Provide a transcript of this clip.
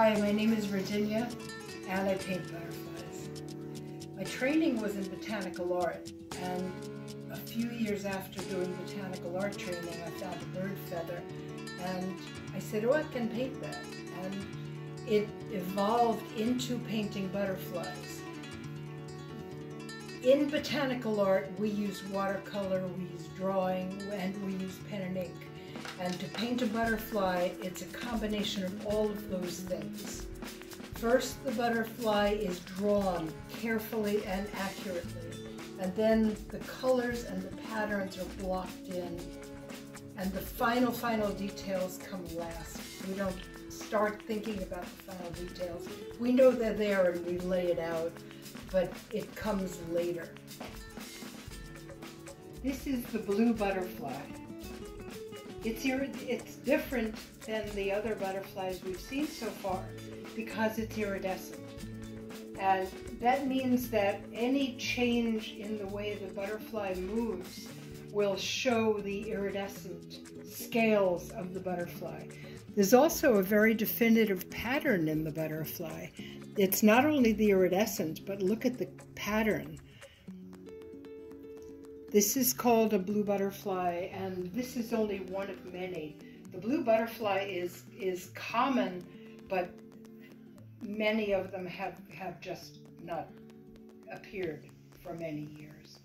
Hi, my name is Virginia, and I paint butterflies. My training was in botanical art, and a few years after doing botanical art training, I found a bird feather, and I said, oh, I can paint that. And it evolved into painting butterflies. In botanical art, we use watercolor, we use drawing, and we use pen and to paint a butterfly, it's a combination of all of those things. First, the butterfly is drawn carefully and accurately, and then the colors and the patterns are blocked in, and the final, final details come last. We don't start thinking about the final details. We know they're there and we lay it out, but it comes later. This is the blue butterfly. It's, it's different than the other butterflies we've seen so far because it's iridescent. And that means that any change in the way the butterfly moves will show the iridescent scales of the butterfly. There's also a very definitive pattern in the butterfly. It's not only the iridescent, but look at the pattern. This is called a blue butterfly, and this is only one of many. The blue butterfly is, is common, but many of them have, have just not appeared for many years.